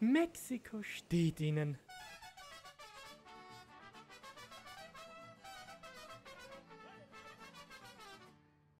Mexiko steht ihnen.